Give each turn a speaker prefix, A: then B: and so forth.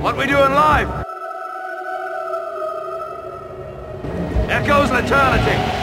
A: What we doing live? Echoes of eternity.